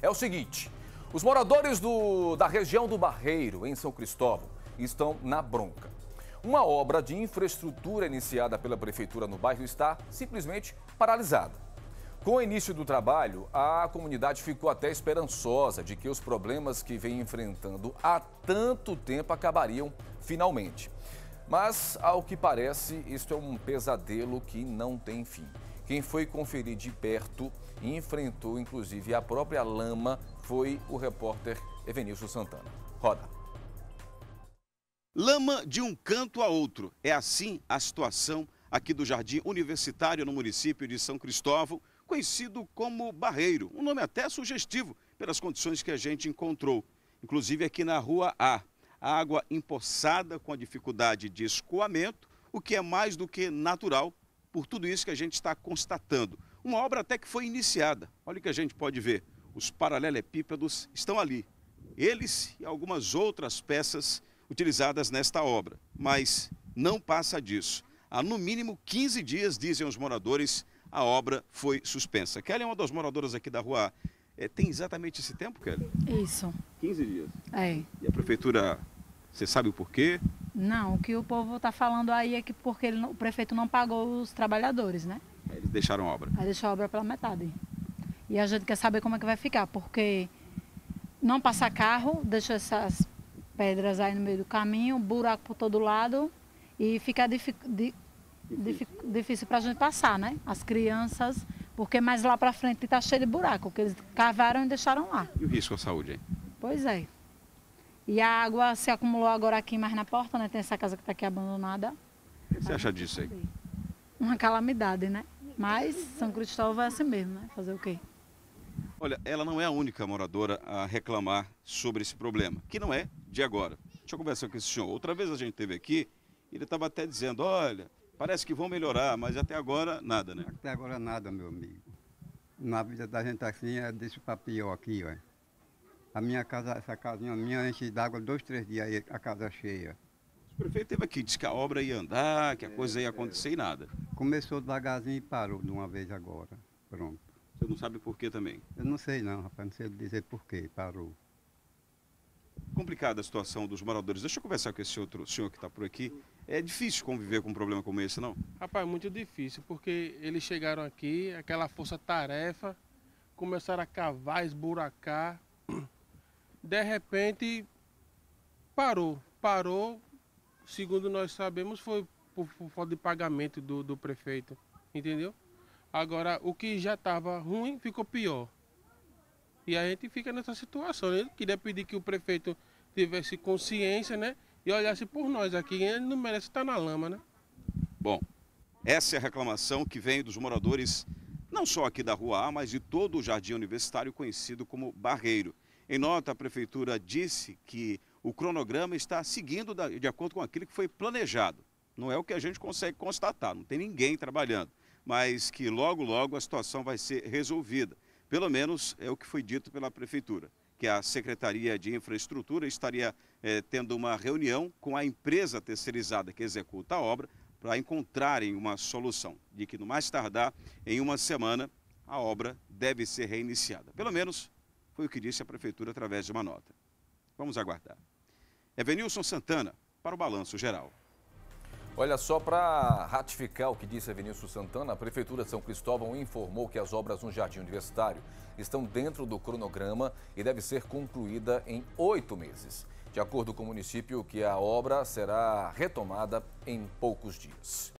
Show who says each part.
Speaker 1: É o seguinte: os moradores do, da região do Barreiro, em São Cristóvão, estão na bronca. Uma obra de infraestrutura iniciada pela prefeitura no bairro está simplesmente paralisada. Com o início do trabalho, a comunidade ficou até esperançosa de que os problemas que vem enfrentando há tanto tempo acabariam finalmente. Mas, ao que parece, isto é um pesadelo que não tem fim. Quem foi conferir de perto e enfrentou inclusive a própria lama foi o repórter Evenilson Santana. Roda.
Speaker 2: Lama de um canto a outro. É assim a situação aqui do Jardim Universitário no município de São Cristóvão, conhecido como Barreiro, um nome até sugestivo pelas condições que a gente encontrou. Inclusive aqui na Rua A, água empoçada com a dificuldade de escoamento, o que é mais do que natural por tudo isso que a gente está constatando. Uma obra até que foi iniciada. Olha o que a gente pode ver. Os paralelepípedos estão ali. Eles e algumas outras peças utilizadas nesta obra. Mas não passa disso. Há no mínimo 15 dias, dizem os moradores, a obra foi suspensa. Kelly é uma das moradoras aqui da rua. É, tem exatamente esse tempo, Kelly?
Speaker 3: Isso.
Speaker 2: 15 dias.
Speaker 3: É.
Speaker 2: E a prefeitura, você sabe o porquê?
Speaker 3: Não, o que o povo está falando aí é que porque ele, o prefeito não pagou os trabalhadores, né?
Speaker 2: Eles deixaram a obra.
Speaker 3: Aí deixou a obra pela metade. E a gente quer saber como é que vai ficar, porque não passa carro, deixa essas pedras aí no meio do caminho, buraco por todo lado e fica di, difícil para a gente passar, né? As crianças, porque mais lá para frente está cheio de buraco, que eles cavaram e deixaram lá.
Speaker 2: E o risco à saúde, hein?
Speaker 3: Pois é. E a água se acumulou agora aqui mais na porta, né? Tem essa casa que está aqui abandonada.
Speaker 2: O que você acha disso aí?
Speaker 3: Uma calamidade, né? Mas São Cristóvão é assim mesmo, né? Fazer o quê?
Speaker 2: Olha, ela não é a única moradora a reclamar sobre esse problema, que não é de agora. Deixa eu conversar com esse senhor. Outra vez a gente teve aqui, ele estava até dizendo, olha, parece que vão melhorar, mas até agora nada, né?
Speaker 4: Até agora nada, meu amigo. Na vida da gente assim, é deixa para pior aqui, ó. A minha casa, essa casinha minha enche d'água dois, três dias aí, a casa cheia.
Speaker 2: O prefeito teve aqui, disse que a obra ia andar, que a coisa ia acontecer e nada.
Speaker 4: Começou devagarzinho e parou de uma vez agora. Pronto.
Speaker 2: Você não sabe por quê também?
Speaker 4: Eu não sei não, rapaz, não sei dizer por quê, parou.
Speaker 2: Complicada a situação dos moradores. Deixa eu conversar com esse outro senhor que está por aqui. É difícil conviver com um problema como esse, não?
Speaker 5: Rapaz, muito difícil, porque eles chegaram aqui, aquela força-tarefa, começaram a cavar, esburacar. De repente, parou. Parou, segundo nós sabemos, foi por, falta de pagamento do, do prefeito, entendeu? Agora, o que já estava ruim ficou pior. E a gente fica nessa situação. Ele queria pedir que o prefeito tivesse consciência, né? E olhasse por nós aqui. Ele não merece estar na lama, né?
Speaker 2: Bom, essa é a reclamação que vem dos moradores, não só aqui da Rua A, mas de todo o jardim universitário conhecido como Barreiro. Em nota, a prefeitura disse que o cronograma está seguindo de acordo com aquilo que foi planejado. Não é o que a gente consegue constatar, não tem ninguém trabalhando mas que logo, logo a situação vai ser resolvida. Pelo menos é o que foi dito pela Prefeitura, que a Secretaria de Infraestrutura estaria é, tendo uma reunião com a empresa terceirizada que executa a obra para encontrarem uma solução, de que no mais tardar, em uma semana, a obra deve ser reiniciada. Pelo menos foi o que disse a Prefeitura através de uma nota. Vamos aguardar. Evenilson Santana, para o Balanço Geral.
Speaker 1: Olha, só para ratificar o que disse Vinícius Santana, a Prefeitura de São Cristóvão informou que as obras no Jardim Universitário estão dentro do cronograma e deve ser concluída em oito meses. De acordo com o município, que a obra será retomada em poucos dias.